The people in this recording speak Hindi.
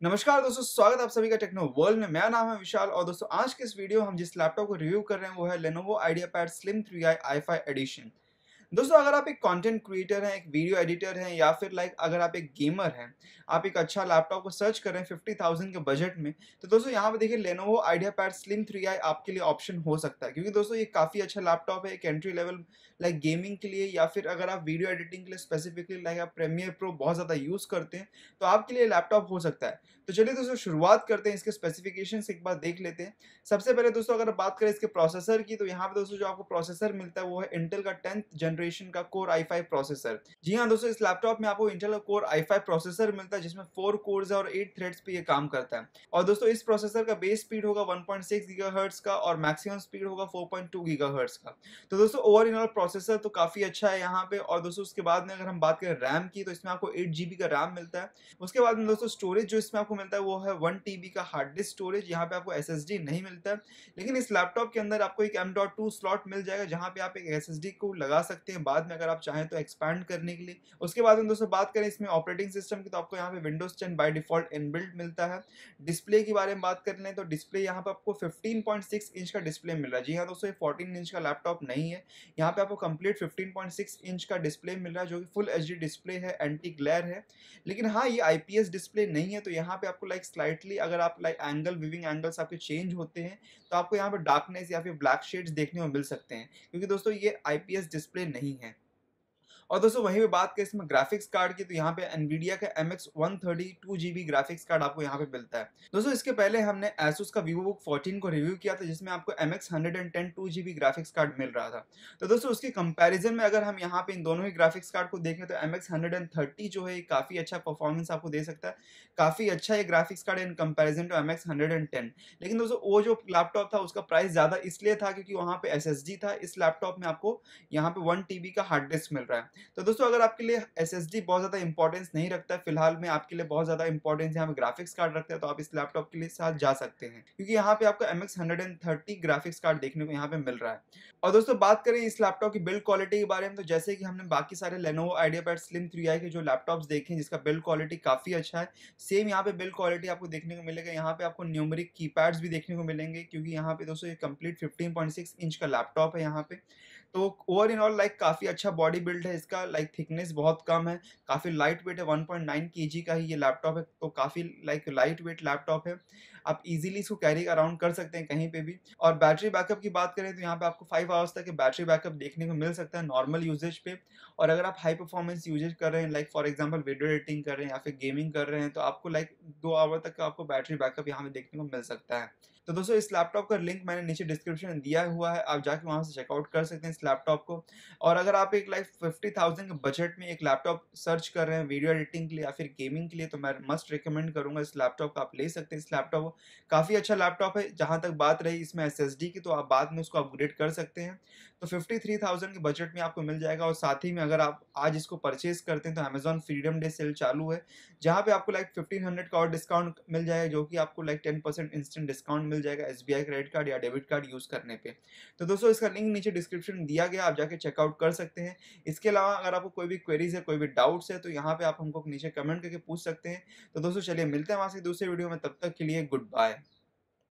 नमस्कार दोस्तों, स्वागत आप सभी का टेक्नो वर्ल्ड में। मेरा नाम है विशाल और दोस्तों, आज के इस वीडियो हम जिस लैपटॉप को रिव्यू कर रहे हैं, वो है Lenovo IdeaPad slim three i I phi edition दोस्तों, अगर आप एक कंटेंट क्रिएटर हैं, एक वीडियो एडिटर हैं, या फिर लाइक अगर आप एक गेमर हैं, आप एक अच्छा लैपटॉप को सर्च करें फिफ्टी थाउज़ेंड के बजट में तो दोस्तों यहाँ पे देखिए Lenovo IdeaPad slim three i आपके लिए ऑप्शन हो सकता है। क्योंकि दोस्तों ये काफ़ी अच्छा लैपटॉप है, एक एंट्री लेवल लाइक गेमिंग के लिए, या फिर अगर आप वीडियो एडिटिंग के लिए स्पेसिफिकली लाइक आप प्रेमियर प्रो बहुत ज़्यादा यूज़ करते हैं तो आपके लिए लैपटॉप हो सकता है। तो चलिए दोस्तों, शुरुआत करते हैं इसके स्पेसिफिकेशन एक बार देख लेते हैं। सबसे पहले दोस्तों, अगर बात करें इसके प्रोसेसर की तो यहाँ पे दोस्तों जो आपको प्रोसेसर मिलता है, वो है इंटेल का टेंथ जनरेशन का कोर आई फाइव प्रोसेसर जी हाँ दोस्तों, इस लैपटॉप में आपको इंटेल का कोर आई फाइव प्रोसेसर मिलता है, जिसमें फोर कोर्स और एट थ्रेड्स पे ये काम करता है। और दोस्तों, इस प्रोसेसर का बेस स्पीड होगा 1.6 गीगाहर्ट्ज का और मैक्सिमम स्पीड होगा 4.2 गीगाहर्ट्ज का। तो दोस्तों ओवर इन प्रोसेसर तो काफ़ी अच्छा है यहाँ पे और दोस्तों, उसके बाद में अगर हम बात करें रैम की तो इसमें आपको एट जीबी का रैम मिलता है। उसके बाद में दोस्तों स्टोरेज जो इसमें आपको मिलता है, वो है वन टीबी का हार्ड डिस्क स्टोरेज यहाँ पे आपको एस नहीं मिलता है, लेकिन इस लैपटॉप के अंदर आपको एक एम टू स्लॉट मिल जाएगा, जहाँ पे आप एक एस को लगा सकते हैं बाद में अगर आप चाहें तो एक्सपैंड करने के लिए। उसके बाद में दोस्तों बात करें इसमें ऑपरेटिंग सिस्टम की तो आपको यहाँ पे Windows ten by default inbuilt मिलता है। डिस्प्ले के बारे में बात कर लें तो डिस्प्ले यहाँ पे आपको 15.6 इंच का डिस्प्ले मिल रहा है। जी हाँ दोस्तों 14 इंच का लैपटॉप नहीं है। यहाँ पे आपको कंप्लीट 15.6 इंच का डिस्प्ले मिल रहा है, जो कि फुल एचडी डिस्प्ले है एंटी ग्लेयर है। लेकिन हाँ ये आईपीएस डिस्प्ले नहीं है तो यहाँ पे आपको लाइक स्लाइटली अगर आप लाइक एंगल विविंग एंगल्स आपके चेंज होते हैं तो आपको यहाँ पे डार्कनेस या फिर ब्लैक शेड्स देखने को मिल सकते हैं। क्योंकि दोस्तों, ये आईपीएस डिस्प्ले नहीं है और दोस्तों, वहीं पे बात करें इसमें ग्राफिक्स कार्ड की तो यहाँ पे एनवीडिया का M X one thirty two G B graphics card आपको यहाँ पे मिलता है। दोस्तों, इसके पहले हमने एसूस का वीवो बुक फोर्टीन को रिव्यू किया था, जिसमें आपको M X hundred and ten two G B graphics card मिल रहा था। तो दोस्तों, उसके कंपेरिजन में अगर हम यहाँ पे इन दोनों ही ग्राफिक्स कार्ड को देखें तो M X hundred and thirty जो है काफ़ी अच्छा परफॉर्मेंस आपको दे सकता है। काफ़ी अच्छा ये graphics card in comparison to M X hundred and ten लेकिन दोस्तों, वो जो लैपटॉप था, उसका प्राइस ज़्यादा इसलिए था क्योंकि वहाँ पे एस था, इस लैपटॉप में आपको यहाँ पे वन टी का हार्ड डिस्क मिल रहा है। तो दोस्तों, अगर आपके लिए एसएसडी बहुत ज़्यादा इंपॉर्टेंस नहीं रखता है, फ़िलहाल में आपके लिए बहुत ज़्यादा इंपॉर्टेंस यहाँ पे ग्राफिक्स कार्ड रखते हैं तो आप इस लैपटॉप के लिए साथ जा सकते हैं। क्योंकि यहाँ पे आपको एम एक्स ग्राफिक्स कार्ड देखने को यहाँ पे मिल रहा है। और दोस्तों, बात करें इस लैपटॉप की बिल्ड क्वालिटी के बारे में तो जैसे कि हमने बाकी सारे Lenovo IdeaPad slim three के जो लैपटॉप्स देखे जिसका बिल्ड क्वालिटी काफ़ी अच्छा है सेम यहाँ पे बिल्ड क्वालिटी आपको देखने को मिलेगा। यहाँ पे आपको न्यूमरिक कीपैड्स भी देखने को मिलेंगे, क्योंकि यहाँ पे दोस्तों ये कंप्लीट 15.6 इंच का लैपटॉप है यहाँ पे। तो ओवर इन ऑल लाइक काफ़ी अच्छा बॉडी बिल्ड है इसका लाइक थिकनेस बहुत कम है। काफ़ी लाइट वेट है 1.9 केजी का ही ये लैपटॉप है तो काफ़ी लाइक लाइट वेट लैपटॉप है। आप इजीली इसको कैरी अराउंड कर सकते हैं कहीं पे भी। और बैटरी बैकअप की बात करें तो यहाँ पे आपको फाइव आवर्स तक बैटरी बैकअप देखने को मिल सकता है नॉर्मल यूजेज पे। और अगर आप हाई परफॉर्मेंस यूजेज कर रहे हैं like for example video editing कर रहे हैं या फिर गेमिंग कर रहे हैं तो आपको लाइक दो आवर तक आपको बैटरी बैकअप यहाँ पे देखने को मिल सकता है। तो दोस्तों, इस लैपटॉप का लिंक मैंने नीचे डिस्क्रिप्शन में दिया हुआ है, आप जाके वहाँ से चेकआउट कर सकते हैं इस लैपटॉप को। और अगर आप एक लाइक फिफ्टी थाउज़ेंड के बजट में एक लैपटॉप सर्च कर रहे हैं वीडियो एडिटिंग के लिए या फिर गेमिंग के लिए तो मैं मस्ट रिकमेंड करूँगा इस लैपटॉप को आप ले सकते हैं। इस लैपटॉप को काफ़ी अच्छा लैपटॉप है। जहाँ तक बात रही इसमें एसएसडी की तो आप बाद में उसको अपग्रेड कर सकते हैं। तो फिफ्टी थ्री थाउज़ेंड के बजट में आपको मिल जाएगा। और साथ ही में अगर आप आज इसको परचेज करते हैं तो अमेजॉन फ्रीडम डे सेल चालू है। जहाँ पे आपको लाइक फिफ्टीन हंड्रेड का और डिस्काउंट मिल जाएगा, जो कि आपको like ten percent instant discount मिल जाएगा एसबीआई क्रेडिट कार्ड या डेबिट कार्ड यूज़ करने पर तो दोस्तों, इसका लिंक नीचे डिस्क्रिप्शन दिया गया आप जाके चेकआउट कर सकते हैं। इसके अलावा अगर आपको कोई भी क्वेरीज है, कोई भी डाउट्स है तो यहाँ पे आप हमको नीचे कमेंट करके पूछ सकते हैं। तो दोस्तों, चलिए मिलते हैं वहाँ से दूसरे वीडियो में। तब तक के लिए गुड Goodbye.